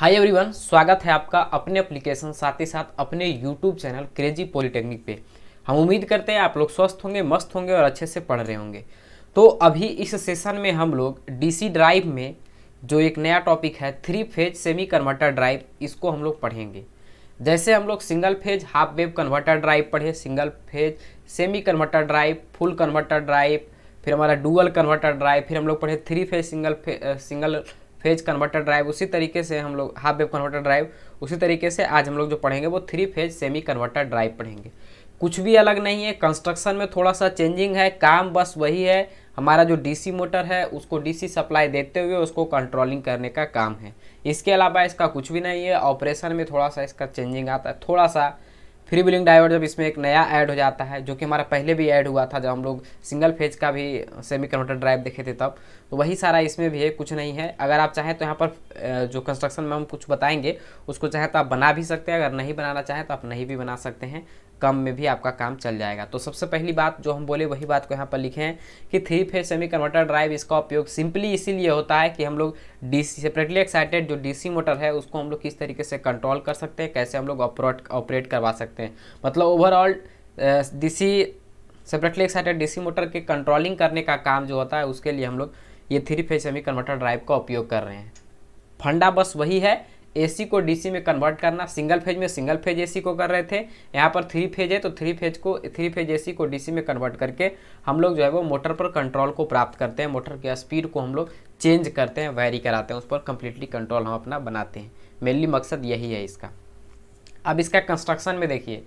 Hi everyone स्वागत है आपका अपने एप्लीकेशन साथ ही साथ अपने यूट्यूब चैनल क्रेजी पॉलिटेक्निक पे। हम उम्मीद करते हैं आप लोग स्वस्थ होंगे मस्त होंगे और अच्छे से पढ़ रहे होंगे। तो अभी इस सेशन में हम लोग डीसी ड्राइव में जो एक नया टॉपिक है three phase semi converter drive इसको हम लोग पढ़ेंगे। जैसे हम लोग single phase half wave converter drive पढ़े single phase semi converter drive full converter drive फिर हमारा डुअल कन्वर्टर ड्राइव फिर हम लोग पढ़े three phase single phase, single phase converter drive उसी तरीके से हम लोग हाफ़ वेव कन्वर्टर ड्राइव उसी तरीके से आज हम लोग जो पढ़ेंगे वो three phase semi converter drive पढ़ेंगे। कुछ भी अलग नहीं है कंस्ट्रक्शन में थोड़ा सा चेंजिंग है, काम बस वही है, हमारा जो डीसी मोटर है, उसको डीसी सप्लाई देते हुए उसको कंट्रोलिंग करने का काम है। इसके अलावा इसका कुछ भी नहीं है ऑपरेशन में थोड़ा सा इसका चेंजिंग आता है, थोड़ा सा फ्री बिलिंग डायोड जब इसमें एक नया ऐड हो जाता है, जो कि हमारा पहले भी ऐड हुआ था, जब हम लोग सिंगल फ़ेज़ का भी सेमी कन्वर्टर ड्राइव देखे थे तब तो वही सारा इसमें भी है कुछ नहीं है। अगर आप चाहें तो यहाँ पर जो कंस्ट्रक्शन में हम कुछ बताएँगे, उसको चाहे तो आप बना भी सकते हैं, अगर नहीं बनाना चाहें तो आप नहीं भी बना सकते हैं। कम में भी आपका काम चल जाएगा। तो सबसे पहली बात जो हम बोले, वही बात को यहाँ पर लिखे कि three phase semi converter drive इसका उपयोग सिंपली इसीलिए होता है कि हम लोग डीसी सेपरेटली एक्साइटेड जो डीसी मोटर है, उसको हम लोग किस तरीके से कंट्रोल कर सकते हैं, कैसे हम लोग ऑपरेट ऑपरेट करवा सकते हैं। मतलब overall DC separately excited DC motor के कंट्रोलिंग करने का काम जो होता है, उसके लिए हम लोग ये three phase semi converter drive का उपयोग कर रहे हैं। फंडा बस वही है एसी को डीसी में कन्वर्ट करना सिंगल फ़ेज़ में सिंगल फ़ेज़ एसी को कर रहे थे। यहाँ पर थ्री फ़ेज़ है तो थ्री फ़ेज़ को थ्री फ़ेज़ एसी को डीसी में कन्वर्ट करके हम लोग जो है वो मोटर पर कंट्रोल को प्राप्त करते हैं। मोटर की स्पीड को हम लोग चेंज करते हैं वेरी कराते हैं, उस पर कंप्लीटली कंट्रोल हम अपना बनाते हैं। मेनली मकसद यही है इसका। अब इसका कंस्ट्रक्शन में देखिए।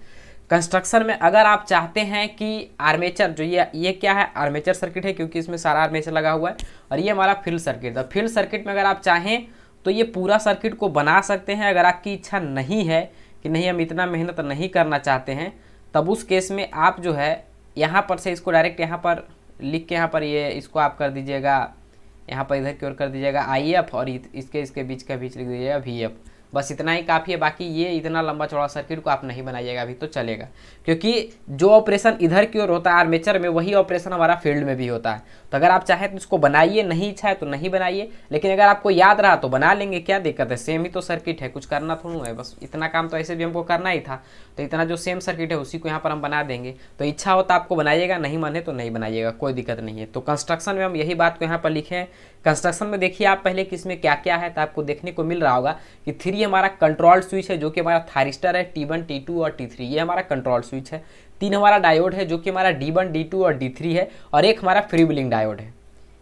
कंस्ट्रक्शन में अगर आप चाहते हैं कि आर्मेचर जो ये ये क्या है? आर्मेचर सर्किट है, क्योंकि इसमें सारा आर्मेचर लगा हुआ है। और ये हमारा फ़ील्ड सर्किट है। फ़ील्ड सर्किट में अगर आप चाहें तो ये पूरा सर्किट को बना सकते हैं। अगर आपकी इच्छा नहीं है कि नहीं, हम इतना मेहनत नहीं करना चाहते हैं, तब उस केस में आप जो है, यहाँ पर से इसको डायरेक्ट यहाँ पर लिख के यहाँ पर ये इसको आप कर दीजिएगा। यहाँ पर इधर की ओर कर दीजिएगा आई एफ़ और इसके इसके बीच का बीच लिख दीजिएगा वी एफ़ बस इतना ही काफ़ी है, बाकी ये इतना लंबा चौड़ा सर्किट को आप नहीं बनाइएगा अभी तो चलेगा। क्योंकि जो ऑपरेशन इधर की ओर होता है आर्मेचर में, वही ऑपरेशन हमारा फ़ील्ड में भी होता है। तो अगर आप चाहें तो इसको बनाइए, नहीं इच्छा है तो नहीं बनाइए, लेकिन अगर आपको याद रहा तो बना लेंगे, क्या दिक्कत है? सेम ही तो सर्किट है, कुछ करना थोड़ा है, बस इतना काम तो ऐसे भी हमको करना ही था। तो इतना जो सेम सर्किट है, उसी को यहाँ पर हम बना देंगे। तो इच्छा हो तो आपको बनाइएगा, नहीं माने तो नहीं बनाइएगा, कोई दिक्कत नहीं है। तो कंस्ट्रक्शन में हम यही बात को यहाँ पर लिखे हैं। कंस्ट्रक्शन में देखिए आप पहले कि इसमें क्या क्या है तो आपको देखने को मिल रहा होगा कि थ्री हमारा कंट्रोल स्विच है, जो कि हमारा थारिस्टर है टी वन टी टू और टी थ्री ये हमारा कंट्रोल स्विच है। तीन हमारा डायोड है, जो कि हमारा डी वन डी टू और डी थ्री है, और एक हमारा फ्री बिलिंग डायोड है।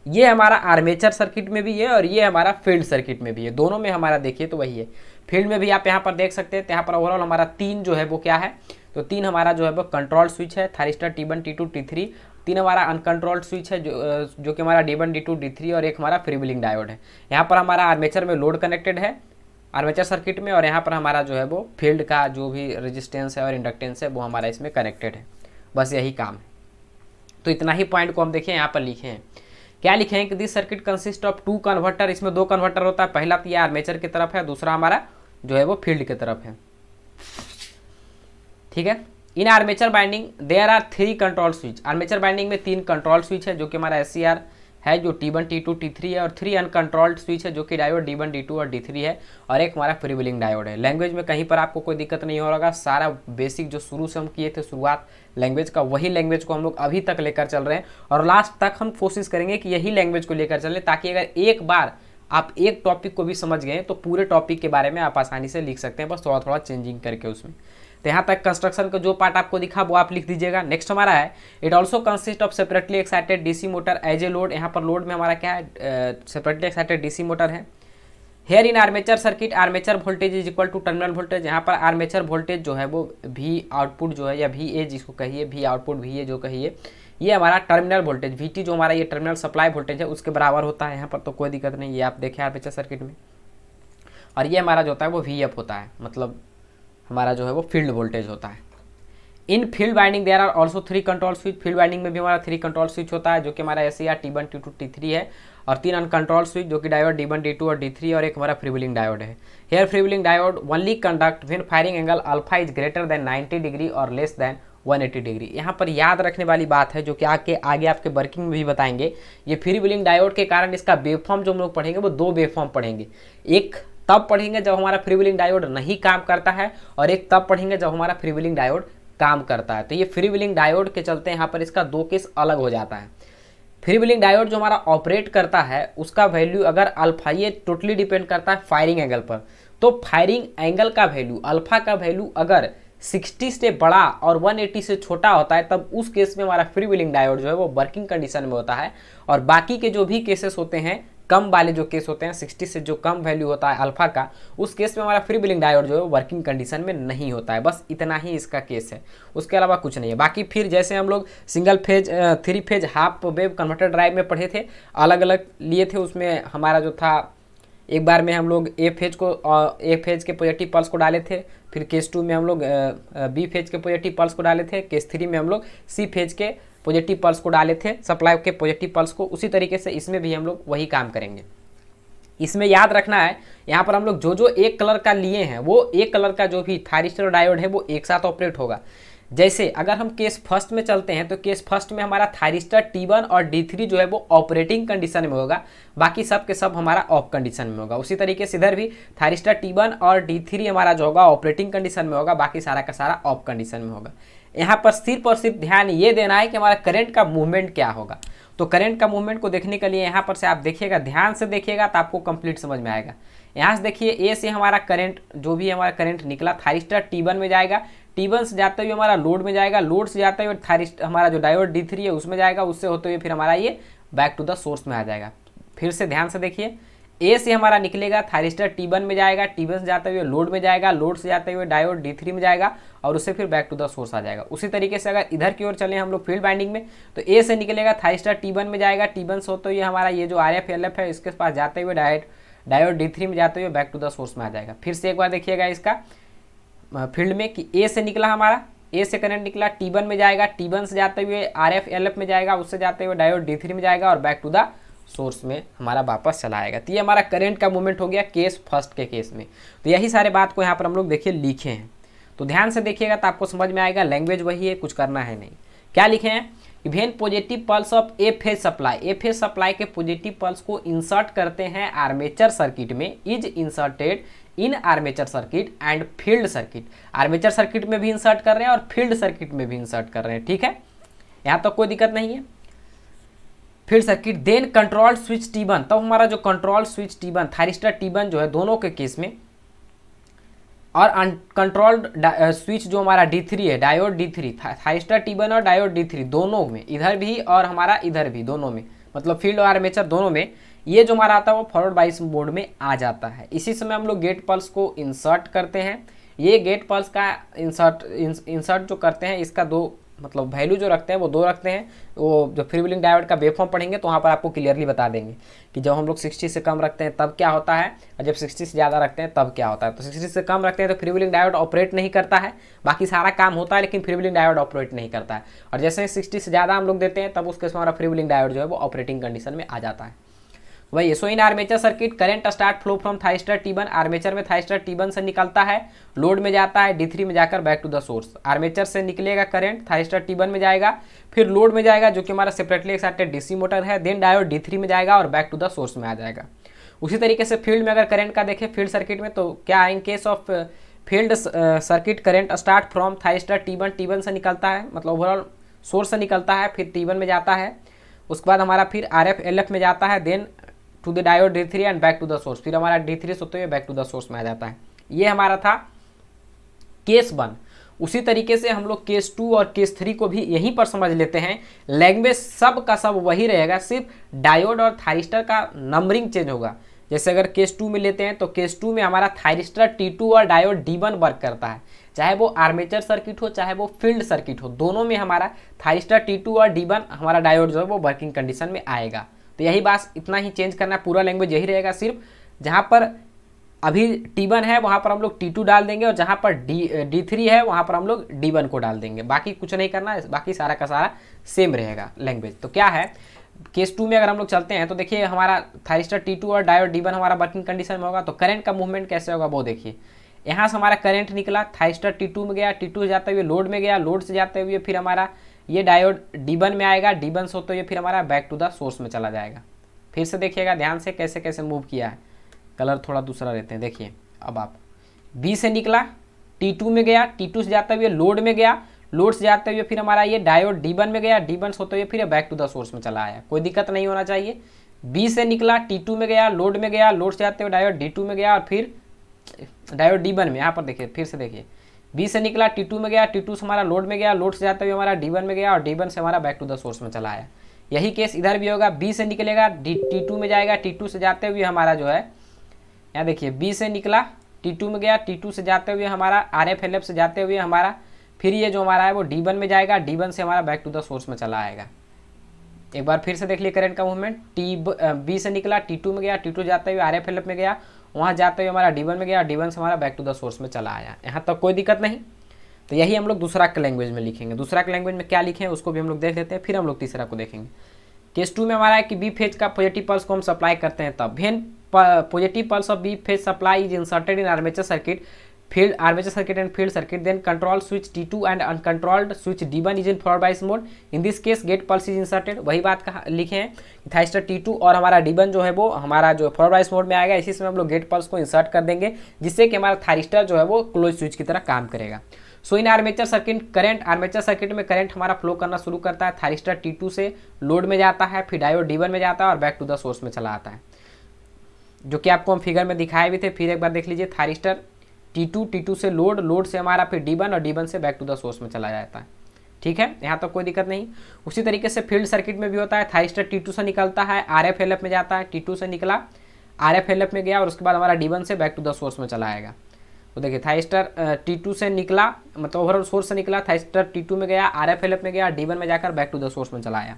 ये हमारा आर्मेचर सर्किट में भी है, और ये हमारा फ़ील्ड सर्किट में भी है। दोनों में हमारा, देखिए तो वही है। फ़ील्ड में भी आप यहाँ पर देख सकते हैं, यहाँ पर ओवरऑल हमारा तीन जो है वो क्या है? तो तीन हमारा जो है वो कंट्रोल स्विच है thyristor T one T two T three तीन हमारा अनकंट्रोल्ड स्विच है, जो जो कि हमारा D one D two D three और एक हमारा फ्री बिलिंग डायोड है। यहाँ पर हमारा आर्मेचर में लोड कनेक्टेड है। आर्मेचर सर्किट में और यहाँ पर हमारा जो है वो फ़ील्ड का जो भी रेजिस्टेंस है और इंडक्टेंस है, वो हमारा इसमें कनेक्टेड है। बस यही काम है। तो इतना ही पॉइंट को हम देखें यहाँ पर लिखे हैं। क्या लिखे हैं कि this circuit consist of two converter इसमें दो कन्वर्टर होता है। पहला तो ये आर्मेचर की तरफ़ है, दूसरा हमारा जो है वो फ़ील्ड की तरफ़ है। ठीक है? In armature winding there are three control switch armature winding में तीन कंट्रोल स्विच है, जो कि हमारा एससीआर है जो T one T two T three है और थ्री अनकंट्रोल्ड स्विच है जो कि diode D one D two और डी थ्री है और एक हमारा फ्री बिलिंग डायोड है। लैंग्वेज में कहीं पर आपको कोई दिक्कत नहीं हो होगा। सारा बेसिक जो शुरू से हम किए थे, शुरुआत लैंग्वेज का, वही लैंग्वेज को हम लोग अभी तक लेकर चल रहे हैं और लास्ट तक हम कोशिश करेंगे कि यही लैंग्वेज को लेकर चलें ताकि अगर एक बार आप एक टॉपिक को भी समझ गए तो पूरे टॉपिक के बारे में आप आसानी से लिख सकते हैं। बस थोड़ा थोड़ा चेंजिंग करके उसमें। तो यहाँ तक कंस्ट्रक्शन का जो पार्ट आपको दिखा, वो आप लिख दीजिएगा। नेक्स्ट हमारा है it also consist of separately excited DC motor as a load यहाँ पर लोड में हमारा क्या है? सेपरेटली एक्साइटेड डीसी मोटर है। Here in armature circuit armature voltage is equal to terminal voltage यहाँ पर आर्मेचर वोल्टेज जो है, वो वी आउटपुट जो है, या भी ए जिसको कहिए वी आउटपुट वी ए जो कहिए, ये हमारा टर्मिनल वोल्टेज वी टी जो हमारा ये टर्मिनल सप्लाई वोल्टेज है, उसके बराबर होता है। यहाँ पर तो कोई दिक्कत नहीं, ये आप देखें आर्मेचर सर्किट में। और ये हमारा जो होता है, वो वी एफ़ होता है। मतलब हमारा जो है वो फ़ील्ड वोल्टेज होता है। In field winding there are also three control switch field winding में भी हमारा थ्री कंट्रोल स्विच होता है, जो कि हमारा S R T one T two T three है, और तीन अनकंट्रोल स्विच जो कि diode D one D two और डी थ्री और एक हमारा फ्रीविलिंग डायोड है। Here freewheeling diode only conduct when firing angle alpha is greater than 90 degree और लेस देन 180 डिग्री यहाँ पर याद रखने वाली बात है, जो कि आगे आगे आपके वर्किंग में भी बताएँगे। ये फ्री विलिंग डायोड के कारण इसका वेवफॉर्म जो हम लोग पढ़ेंगे, वो दो वेवफॉर्म पढ़ेंगे। एक तब पढ़ेंगे जब हमारा फ्रीविलिंग डायोड नहीं काम करता है और एक तब पढ़ेंगे जब हमारा फ्रीविलिंग डायोड काम करता है। तो ये फ्रीविलिंग डायोड के चलते यहाँ पर इसका दो केस अलग हो जाता है। फ्रीविलिंग डायोड जो हमारा ऑपरेट करता है, उसका वैल्यू अगर अल्फ़ा ये टोटली डिपेंड करता है फायरिंग एंगल पर। तो फायरिंग एंगल का वैल्यू अल्फ़ा का वैल्यू अगर 60 से बड़ा और 180 से छोटा होता है, तब उस केस में हमारा फ्री विलिंग डायोड जो है वो वर्किंग कंडीशन में होता है। और बाकी के जो भी केसेस होते हैं कम वाले जो केस होते हैं 60 से जो कम वैल्यू होता है अल्फ़ा का, उस केस में हमारा फ्री बिलिंग डायोड जो है वर्किंग कंडीशन में नहीं होता है। बस इतना ही इसका केस है। उसके अलावा कुछ नहीं है। बाकी फिर जैसे हम लोग single phase three phase half wave converter drive में पढ़े थे अलग अलग लिए थे, उसमें हमारा जो था, एक बार में हम लोग ए फ़ेज़ को ए फ़ेज़ के पॉजिटिव पल्स को डाले थे, फिर केस टू में हम लोग बी फ़ेज़ के पॉजिटिव पल्स को डाले थे केस थ्री में हम लोग सी फ़ेज़ के पॉजिटिव पल्स को डाले थे सप्लाई के पॉजिटिव पल्स को, उसी तरीके से इसमें भी हम लोग वही काम करेंगे। इसमें याद रखना है, यहाँ पर हम लोग जो जो एक कलर का लिए हैं, वो एक कलर का जो भी थारिस्टर डायोड है, वो एक साथ ऑपरेट होगा। जैसे अगर हम केस फ़र्स्ट में चलते हैं तो केस फ़र्स्ट में हमारा थारिस्टर टी वन और डी थ्री जो है, वो ऑपरेटिंग कंडीशन में होगा। बाकी सब के सब हमारा ऑफ़ कंडीशन में होगा। उसी तरीके से इधर भी थारिस्टर टी वन और डी थ्री हमारा जो होगा ऑपरेटिंग कंडीशन में होगा, बाकी सारा का सारा ऑफ़ कंडीशन में होगा। यहाँ पर सिर्फ़ और सिर्फ़ ध्यान ये देना है कि हमारा करंट का मूवमेंट क्या होगा। तो करंट का मूवमेंट को देखने के लिए यहाँ पर से आप देखिएगा, ध्यान से देखिएगा तो आपको कंप्लीट समझ में आएगा। यहाँ से देखिए ए से हमारा करंट जो भी हमारा करंट निकला थारिस्टर टी वन में जाएगा। टी वन से जाते हुए हमारा लोड में जाएगा। लोड से जाते हुए थारिस्ट हमारा जो डायोड डी थ्री है, उसमें जाएगा। उससे होते हुए फिर हमारा ये बैक टू द सोर्स में आ जाएगा। फिर से ध्यान से देखिए। ए से हमारा निकलेगा, थारिस्टर टी वन में जाएगा टी वन से जाते हुए लोड में जाएगा, लोड से जाते हुए डायोड डी थ्री में जाएगा और उससे फिर बैक टू द सोर्स आ जाएगा। उसी तरीके से अगर इधर की ओर चले हम लोग फ़ील्ड बाइंडिंग में तो ए से निकलेगा, थारिस्टर टी वन में जाएगा टी वन से होते हुए हमारा ये जो आर एफ़ एल एफ़ है, इसके पास जाते हुए डायट डायोड डी थ्री में जाते हुए बैक टू द सोर्स में आ जाएगा। फिर से एक बार देखिएगा इसका फ़ील्ड में कि ए से निकला हमारा ए से करंट निकला टी वन में जाएगा टी वन से जाते हुए आर एफ़ एल एफ़ में जाएगा, उससे जाते हुए डायोड डी थ्री में जाएगा और बैक टू द सोर्स में हमारा वापस चला आएगा। तो ये हमारा करंट का मूवमेंट हो गया केस फ़र्स्ट के केस में। तो यही सारे बात को यहाँ पर हम लोग देखिए, लिखे हैं। तो ध्यान से देखिएगा तो आपको समझ में आएगा लैंग्वेज वही है, कुछ करना है नहीं। क्या लिखे हैं? When positive pulse of A phase supply A phase supply के पॉजिटिव पल्स को इंसर्ट करते हैं आर्मेचर सर्किट में is inserted in armature circuit and field circuit armature circuit में भी इंसर्ट कर रहे हैं और फ़ील्ड सर्किट में भी इंसर्ट कर रहे हैं, ठीक है? यहाँ तक तो कोई दिक्कत नहीं है। Field circuit then control switch T one तब हमारा जो control switch T one thyristor T one जो है, दोनों के केस में, और कंट्रोल्ड स्विच जो हमारा डी थ्री है diode D three thyristor T one और डायोड डी थ्री दोनों में, इधर भी और हमारा इधर भी, दोनों में मतलब फ़ील्ड और आर्मेचर दोनों में, ये जो हमारा आता है वो फॉरवर्ड बाइस बोर्ड में आ जाता है। इसी समय हम लोग गेट पल्स को इंसर्ट करते हैं। ये गेट पल्स का इंसर्ट इंसर्ट जो करते हैं, इसका दो मतलब वैल्यू जो रखते हैं, वो दो रखते हैं। वो जो फ्री विलिंग डायोड का वेफॉर्म पढ़ेंगे तो वहाँ पर आपको क्लियरली बता देंगे कि जब हम लोग 60 से कम रखते हैं, तब क्या होता है? और जब 60 से ज़्यादा रखते हैं, तब क्या होता है? तो 60 से कम रखते हैं तो फ्री विलिंग डायोड ऑपरेट नहीं करता है। बाकी सारा काम होता है, लेकिन फ्री विलिंग डायोड ऑपरेट नहीं करता है। और जैसे सिक्सटी से ज़्यादा हम लोग देते हैं, तब उसके हमारा फ्री विलिंग डायोड जो है, वो ऑपरेटिंग कंडीशन में आ जाता है। वही so in armature circuit current start flow from thyristor T one, armature में थाइस्टर टी वन से निकलता है, लोड में जाता है, डी में जाकर back to the source. Armature से निकलेगा करंट थाइस्टर टी वन में जाएगा, फिर लोड में जाएगा, जो कि हमारा सेपरेटली एक्साइटेड डीसी मोटर है, देन डायोड डी में जाएगा और बैक टू द सोर्स में आ जाएगा। उसी तरीके से फ़ील्ड में अगर करंट का देखें, फ़ील्ड सर्किट में तो क्या in case of field circuit current start from thyristor T one T one से निकलता है मतलब ओवरऑल सोर्स से निकलता है, फिर टी वन में जाता है, उसके बाद हमारा फिर आर एफ़ एल एफ़ में जाता है, then to the diode D three and back to the source फिर हमारा डी थ्री सोते हुए बैक टू द सोर्स में आ जाता है। ये हमारा था केस वन उसी तरीके से हम लोग केस टू और केस थ्री को भी यहीं पर समझ लेते हैं। लैंग्वेज सब का सब वही रहेगा, सिर्फ़ डायोड और थायरिस्टर का नंबरिंग चेंज होगा। जैसे अगर केस टू में लेते हैं तो केस टू में हमारा थायरिस्टर टी टू और डायोड डी वन वर्क करता है। चाहे वो आर्मेचर सर्किट हो, चाहे वो फ़ील्ड सर्किट हो, दोनों में हमारा थायरिस्टर टी टू और डी वन हमारा डायोड जो है वो वर्किंग कंडीशन में आएगा। तो यही बात इतना ही चेंज करना है पूरा लैंग्वेज यही रहेगा सिर्फ़। जहाँ पर अभी टी वन है, वहाँ पर हम लोग टी टू डाल देंगे और जहाँ पर डी डी थ्री है, वहाँ पर हम लोग डी वन को डाल देंगे। बाकी कुछ नहीं करना, बाकी सारा का सारा सेम रहेगा लैंग्वेज तो क्या है? केस टू में अगर हम लोग चलते हैं तो देखिए हमारा थाइस्टर टी टू और डायोड डी वन हमारा वर्किंग कंडीशन में होगा तो करंट का मूवमेंट कैसे होगा वो देखिए। यहाँ से हमारा करंट निकला थाइस्टर टी टू में गया टी टू जाते हुए लोड में गया लोड से जाते हुए फिर हमारा ये डायोड डी वन में आएगा डी वन से होते हुए फिर हमारा बैक टू द सोर्स में चला जाएगा। फिर से देखिएगा, ध्यान से कैसे कैसे मूव किया है। कलर थोड़ा दूसरा रहते हैं, देखिए, अब आप। बी से निकला टी टू में गया टी टू से जाते हुए लोड में गया लोड से जाते हुए फिर हमारा ये डायोड डी वन में गया डी वन से होते हुए फिर बैक टू द सोर्स में चला आया। कोई दिक्कत नहीं होना चाहिए। बी से निकला टी टू में गया लोड में गया लोड से जाते हुए डायोड डी टू में गया और फिर डायोड डी वन में, यहाँ पर देखिए, फिर से देखिए। बी से निकला टी टू में गया टी टू से हमारा लोड में गया लोड से जाते हुए हमारा डी वन में गया और डी वन से हमारा बैक टू द सोर्स में चला आया। यही केस इधर भी होगा बी से निकलेगा डी टी टू में जाएगा टी टू से जाते हुए हमारा जो है, यहाँ देखिए बी से निकला टी टू में गया टी टू से जाते हुए हमारा आर एफ़ एल एफ़ से जाते हुए हमारा, फिर ये जो हमारा है वो डी वन में जाएगा डी वन से हमारा बैक टू द सोर्स में चला आएगा। एक बार फिर से देख लिए करंट का मूवमेंट टी बी से निकला टी टू में गया टी टू जाते हुए आर एफ़ एल एफ़ में गया वहाँ जाते हुए हमारा डी में गया डी से हमारा बैक टू द सोर्स में चला आया। यहाँ तक कोई दिक्कत नहीं। तो यही हम लोग दूसरा के लैंग्वेज में लिखेंगे। दूसरा के लैंग्वेज में क्या लिखे हैं उसको भी हम लोग देख लेते हैं, फिर हम लोग तीसरा को देखेंगे। केस टू में हमारा है कि बी फ़ेज़ का पॉजिटिव पल्स को हम सप्लाई करते हैं तब। When positive pulse of B phase supply is inserted in armature circuit field armature circuit and field circuit, then control switch T2 and uncontrolled switch D1 is in forward bias mode. In this case, gate pulse is inserted. वही बात कहा, लिखे हैं thyristor T2 और हमारा D1 जो है वो हमारा जो फॉरवर्ड बाइस मोड में आएगा। इसी समय हम लोग गेट पल्स को इंसर्ट कर देंगे, जिससे कि हमारा थाइस्टर जो है वो क्लोज स्विच की तरह काम करेगा। So in armature circuit current armature circuit में करंट हमारा फ्लो करना शुरू करता है। थारिस्टर टी टू से लोड में जाता है, फिर डायोड डी वन में जाता है और बैक टू द सोर्स में चला आता है। जो कि आपको हम फिगर में दिखाए भी थे, फिर एक बार देख लीजिए thyristor T two T two से लोड लोड से हमारा फिर डी वन और डी वन से बैक टू द सोर्स में चला जाता है। ठीक है? यहाँ तक तो कोई दिक्कत नहीं। उसी तरीके से फ़ील्ड सर्किट में भी होता है। थाइस्टर टी टू से निकलता है। आर एफ़ एल एफ़ में जाता है। टी टू से निकला। आर एफ़ एल एफ़ में गया और उसके बाद हमारा डी वन से बैक टू द सोर्स में चला आएगा। तो देखिए थाइस्टर टी टू से निकला मतलब ओवरऑल सोर्स से निकला। थाइस्टर टी टू में गया आर एफ़ एल एफ़ में गया डी वन में जाकर बैक टू द सोर्स में चला आया।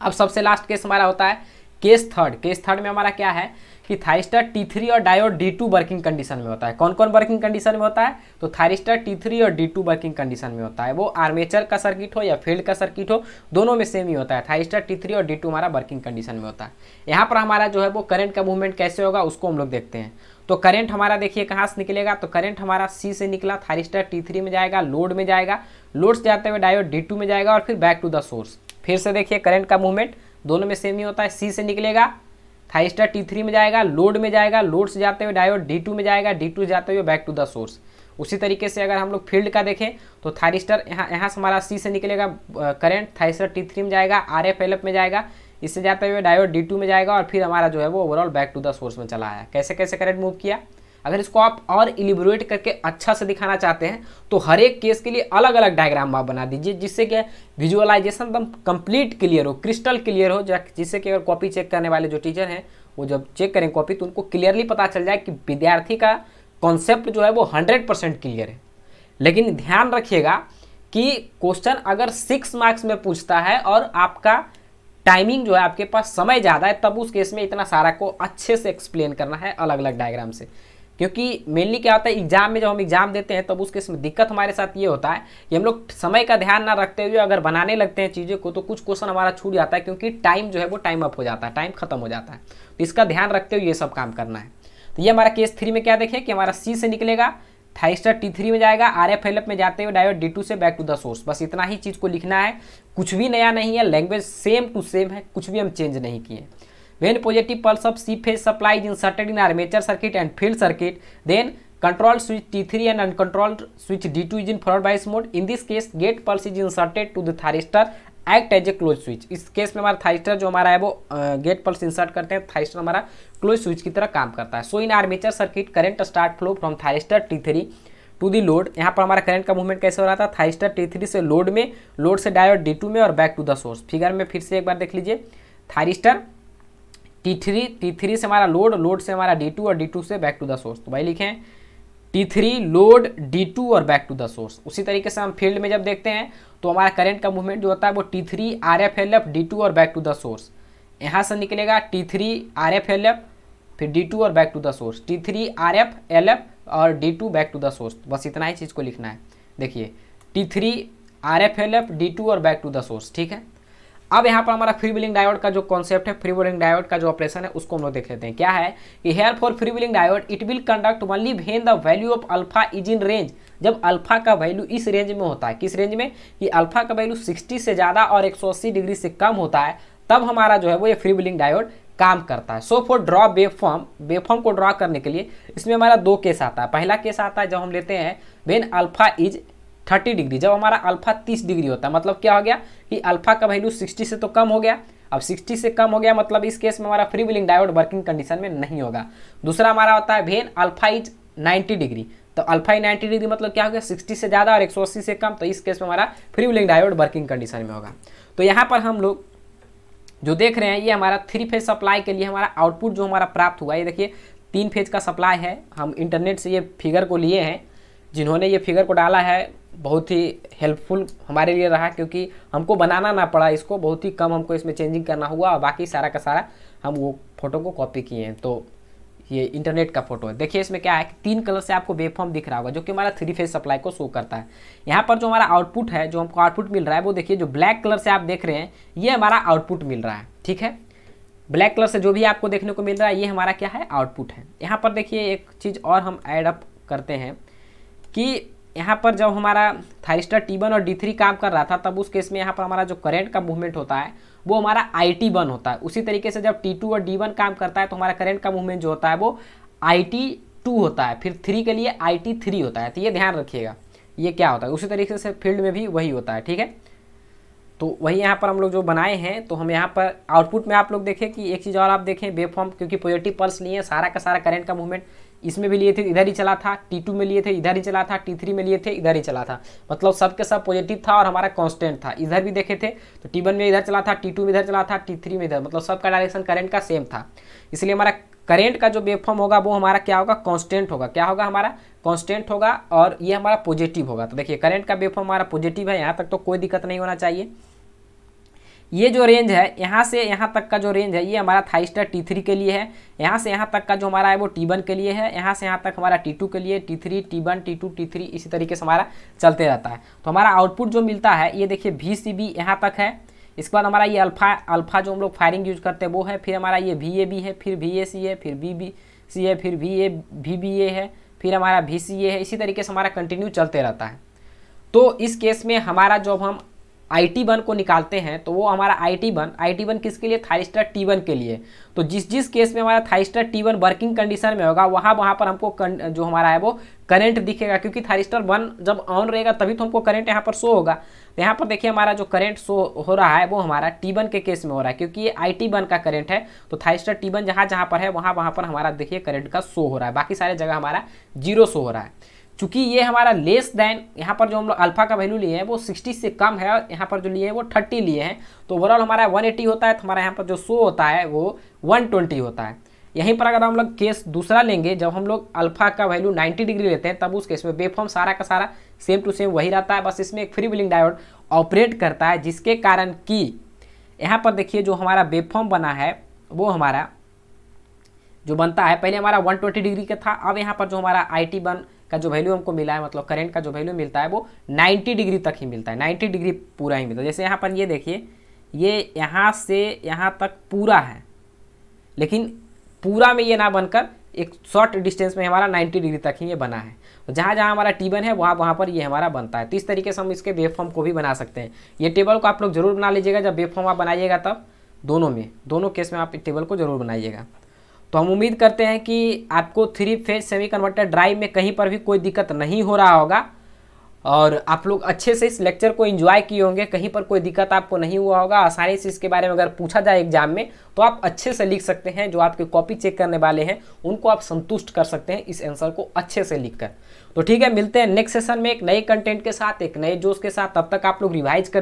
अब सबसे लास्ट केस हमारा होता है। केस थर्ड केस थर्ड में हमारा क्या है कि थाइस्टर टी थ्री और diode D two working condition में होता है। कौन कौन वर्किंग कंडीशन में होता है? तो थाइस्टर टी थ्री और डी टू वर्किंग कंडीशन में होता है। वो आर्मेचर का सर्किट हो या फ़ील्ड का सर्किट हो, दोनों में सेम ही होता है। थाइस्टर टी थ्री और डी टू हमारा वर्किंग कंडीशन में होता है। यहाँ पर हमारा जो है वो करंट का मूवमेंट कैसे होगा, उसको हम लोग देखते हैं। तो करंट हमारा देखिए कहाँ से निकलेगा? तो करंट हमारा सी से निकला थारिस्टर टी थ्री में जाएगा लोड में जाएगा। लोड से जाते हुए डायोड डी टू में जाएगा और फिर बैक टू द सोर्स फिर से देखिए करंट का मूवमेंट दोनों में सेम ही होता है। सी से निकलेगा थाइस्टर टी थ्री में जाएगा लोड में जाएगा लोड से जाते हुए डायोड डी टू में जाएगा डी टू जाते हुए बैक टू द सोर्स उसी तरीके से अगर हम लोग फ़ील्ड का देखें तो थारिस्टर यहाँ यहाँ से हमारा सी से निकलेगा करंट थाइस्टर टी थ्री में जाएगा आर एफ़ एल एफ़ में जाएगा, इससे जाते हुए डायोड डी टू में जाएगा और फिर हमारा जो है वो overall back to the source में चला आया। कैसे कैसे करंट मूव किया? अगर इसको आप और इलिबोरेट करके अच्छा से दिखाना चाहते हैं तो हर एक केस के लिए अलग अलग डायग्राम आप बना दीजिए, जिससे कि विजुअलाइजेशन एकदम कंप्लीट क्लियर हो क्रिस्टल क्लियर हो जिससे कि अगर कॉपी चेक करने वाले जो टीचर हैं, वो जब चेक करें कॉपी तो उनको क्लियरली पता चल जाए कि विद्यार्थी का कॉन्सेप्ट जो है वो हंड्रेड परसेंट क्लियर है। लेकिन ध्यान रखिएगा कि क्वेश्चन अगर सिक्स मार्क्स में पूछता है और आपका टाइमिंग जो है, आपके पास समय ज़्यादा है, तब उस केस में इतना सारा को अच्छे से एक्सप्लेन करना है अलग अलग डायग्राम से। क्योंकि मेनली क्या होता है एग्ज़ाम में जब हम एग्ज़ाम देते हैं, तब उस केस में दिक्कत हमारे साथ ये होता है कि हम लोग समय का ध्यान ना रखते हुए अगर बनाने लगते हैं चीज़ों को तो कुछ क्वेश्चन हमारा छूट जाता है क्योंकि टाइम जो है वो टाइम अप हो जाता है टाइम खत्म हो जाता है। तो इसका ध्यान रखते हुए ये सब काम करना है। तो ये हमारा केस थ्री में क्या देखें कि हमारा सी से निकलेगा थाइस्टर टी थ्री में जाएगा आर एफ़ एल एफ़ में जाते हुए डायोड डी टू से बैक टू द सोर्स बस इतना ही चीज़ को लिखना है, कुछ भी नया नहीं है लैंग्वेज सेम टू सेम है, कुछ भी हम चेंज नहीं किए। When positive pulse of C phase supply is inserted in armature circuit and field circuit, then control switch T3 and uncontrolled switch D2 is in forward bias mode. In this case, gate pulse is inserted to the thyristor act as a close switch इस case में हमारा thyristor जो हमारा है वो gate pulse insert करते हैं thyristor हमारा क्लोज स्विच की तरह काम करता है। So in armature circuit current start flow from thyristor T three to the load यहाँ पर हमारा करंट का मूवमेंट कैसे हो रहा था? थाइस्टर टी थ्री से लोड में लोड से डायोड डी टू में और back to the source figure में फिर से एक बार देख लीजिए। Thyristor T three T three से हमारा लोड लोड से हमारा डी टू और डी टू से बैक टू द सोर्स तो भाई लिखें T three load D two और बैक टू द सोर्स उसी तरीके से हम फ़ील्ड में जब देखते हैं तो हमारा करंट का मूवमेंट जो होता है वो T three R F L F D two और बैक टू द सोर्स यहाँ से निकलेगा T three R F L F फिर डी टू और back to the source T three R F L F और D two back to the source बस इतना ही चीज़ को लिखना है। देखिए T three R F L F D two और बैक टू द सोर्स ठीक है? अब यहाँ पर हमारा फ्री विलिंग डायोड का जो कॉन्सेप्ट है फ्री विलिंग डायोड का जो ऑपरेशन है, उसको हम लोग देख लेते हैं। क्या है कि here for free wheeling diode it will conduct only when the value of alpha is in range जब अल्फ़ा का वैल्यू इस रेंज में होता है, किस रेंज में? कि अल्फ़ा का वैल्यू 60 से ज़्यादा और 180 डिग्री से कम होता है, तब हमारा जो है वो ये फ्री विलिंग डायोड काम करता है। So for draw waveform waveform को ड्रॉ करने के लिए इसमें हमारा दो केस आता है। पहला केस आता है जब हम लेते हैं when alpha is thirty degree, जब हमारा अल्फ़ा तीस डिग्री होता है मतलब क्या हो गया कि अल्फ़ा का वैल्यू सिक्सटी से तो कम हो गया। अब 60 से कम हो गया मतलब इस केस में हमारा free wheeling diode working condition में नहीं होगा। दूसरा हमारा होता है वेन अल्फ़ा इज़ 90 डिग्री। तो अल्फ़ा ही 90 डिग्री मतलब क्या हो गया? 60 से ज़्यादा और 180 से कम तो इस केस में हमारा free wheeling diode working condition में होगा। तो यहाँ पर हम लोग जो देख रहे हैं, ये हमारा थ्री फ़ेज़ सप्लाई के लिए हमारा आउटपुट जो हमारा प्राप्त हुआ, ये देखिए, तीन फ़ेज़ का सप्लाई है। हम इंटरनेट से ये फिगर को लिए हैं। जिन्होंने ये फिगर को डाला है, बहुत ही हेल्पफुल हमारे लिए रहा, क्योंकि हमको बनाना ना पड़ा, इसको बहुत ही कम हमको इसमें चेंजिंग करना हुआ, और बाकी सारा का सारा हम वो फ़ोटो को कॉपी किए हैं। तो ये इंटरनेट का फ़ोटो है। देखिए, इसमें क्या है कि तीन कलर से आपको वेब फॉर्म दिख रहा होगा, जो कि हमारा थ्री फ़ेज़ सप्लाई को शो करता है। यहाँ पर जो हमारा आउटपुट है, जो हमको आउटपुट मिल रहा है, वो देखिए, जो ब्लैक कलर से आप देख रहे हैं, ये हमारा आउटपुट मिल रहा है, ठीक है? ब्लैक कलर से जो भी आपको देखने को मिल रहा है, ये हमारा क्या है? आउटपुट है। यहाँ पर देखिए, एक चीज़ और हम एड अप करते हैं। कि यहाँ पर जब हमारा थाइस्टर टी वन और डी थ्री काम कर रहा था, तब उस केस में यहाँ पर हमारा जो करंट का मूवमेंट होता है, वो हमारा आई टी वन होता है। उसी तरीके से जब टी टू और डी वन काम करता है तो हमारा करंट का मूवमेंट जो होता है, वो आई टी टू होता है। फिर थ्री के लिए आई टी थ्री होता है। तो ये ध्यान रखिएगा, ये क्या होता है? उसी तरीके से फ़ील्ड में भी वही होता है, ठीक है? तो वही यहाँ पर हम लोग जो बनाए हैं तो हम यहाँ पर आउटपुट में आप लोग देखें कि एक चीज़ और आप देखें वेब फॉर्म क्योंकि पॉजिटिव पल्स लिए सारा का सारा करंट का मूवमेंट इसमें भी लिए थे, इधर ही चला था टी टू में लिए थे, इधर ही चला था टी थ्री में लिए थे, इधर ही चला था। मतलब सबके सब पॉजिटिव था और हमारा कांस्टेंट था। इधर भी देखे थे तो टी वन में इधर चला था टी टू में इधर चला था टी थ्री में इधर। मतलब सबका डायरेक्शन करंट का सेम था। इसलिए हमारा करेंट का जो वेबफॉर्म होगा, वो हमारा क्या होगा? कांस्टेंट होगा। क्या होगा? हमारा कांस्टेंट होगा और ये हमारा पॉजिटिव होगा। तो देखिए करंट का वेबफॉर्म हमारा पॉजिटिव है, यहाँ तक तो कोई दिक्कत नहीं होना चाहिए। ये जो रेंज है, यहाँ से यहाँ तक का जो रेंज है, ये हमारा थाइस्टर टी थ्री के लिए है। यहाँ से यहाँ तक का जो हमारा है, वो टी वन के लिए है। यहाँ से यहाँ तक हमारा टी टू के लिए T three T one T two T three इसी तरीके से हमारा चलते रहता है। तो हमारा आउटपुट जो मिलता है, ये देखिए वी सी बी यहाँ तक है। इसके बाद हमारा ये अल्फ़ा अल्फ़ा जो हम लोग फायरिंग यूज़ करते हैं, वो है, फिर हमारा ये वी ए बी है, फिर वी ए सी है, फिर वी बी सी है, फिर V A V B A है, फिर हमारा वी सी ए है। इसी तरीके से हमारा कंटिन्यू चलते रहता है। तो इस केस में हमारा जो हम आई टी वन को निकालते हैं तो वो हमारा I T one I T one किसके लिए? थाइस्टर टी वन के लिए। तो जिस जिस केस में हमारा thyristor T one working condition में होगा, वहाँ वहाँ पर हमको जो हमारा है वो करंट दिखेगा, क्योंकि थाइस्टर वन जब ऑन रहेगा, तभी तो हमको करंट यहाँ पर शो होगा। तो यहाँ पर देखिए हमारा जो करंट शो हो रहा है, वो हमारा टी वन के केस में हो रहा है, क्योंकि ये आई टी वन का करंट है तो थाइस्टर टी वन जहाँ जहाँ पर है, वहाँ वहाँ पर हमारा देखिए करंट का शो हो रहा है। बाकी सारे जगह हमारा ज़ीरो शो हो रहा है। चूँकि ये हमारा लेस देन यहाँ पर जो हम लोग अल्फ़ा का वैल्यू लिए हैं, वो 60 से कम है और यहाँ पर जो लिए हैं, वो 30 लिए हैं। तो ओवरऑल हमारा 180 होता है तो हमारा यहाँ पर जो शो होता है, वो 120 होता है। यहीं पर अगर हम लोग केस दूसरा लेंगे, जब हम लोग अल्फ़ा का वैल्यू 90 डिग्री लेते हैं, तब उस केस में बेफॉर्म सारा का सारा सेम टू सेम वही रहता है। बस इसमें एक फ्री विलिंग डायोड ऑपरेट करता है, जिसके कारण कि यहाँ पर देखिए जो हमारा बेफॉर्म बना है, वो हमारा जो बनता है, पहले हमारा 120 डिग्री का था, अब यहाँ पर जो हमारा आई टी बन का जो वैल्यू हमको मिला है मतलब करंट का जो वैल्यू मिलता है, वो 90 डिग्री तक ही मिलता है 90 डिग्री पूरा ही मिलता है। जैसे यहाँ पर ये देखिए, ये यहाँ से यहाँ तक पूरा है, लेकिन पूरा में ये ना बनकर एक शॉर्ट डिस्टेंस में हमारा 90 डिग्री तक ही ये बना है। जहाँ जहाँ हमारा टी है, वहाँ वहाँ पर ये हमारा बनता है। तो इस तरीके से हम इसके वेब फॉर्म को भी बना सकते हैं। ये टेबल को आप लोग ज़रूर बना लीजिएगा, जब वेब फॉर्म आप बनाइएगा तब, दोनों में, दोनों केस में आप टेबल को ज़रूर बनाइएगा। तो हम उम्मीद करते हैं कि आपको three phase semi converter drive में कहीं पर भी कोई दिक्कत नहीं हो रहा होगा। और आप लोग अच्छे से इस लेक्चर को एंजॉय किए होंगे, कहीं पर कोई दिक्कत आपको नहीं हुआ होगा। आसानी से इसके बारे में अगर पूछा जाए एग्ज़ाम में तो आप अच्छे से लिख सकते हैं। जो आपके कॉपी चेक करने वाले हैं, उनको आप संतुष्ट कर सकते हैं इस आंसर को अच्छे से लिखकर। तो ठीक है, मिलते हैं नेक्स्ट सेशन में एक नए कंटेंट के साथ, एक नए जोश के साथ। तब तक आप लोग रिवाइज कर